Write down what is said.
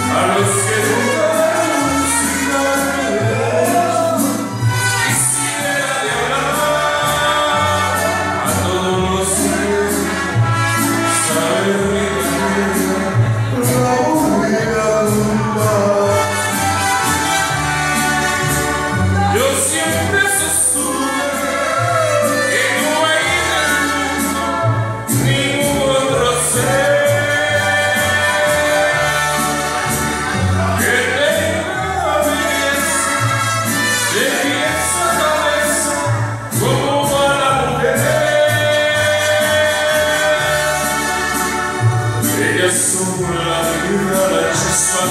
a los que I'm so glad you're vida, la chispa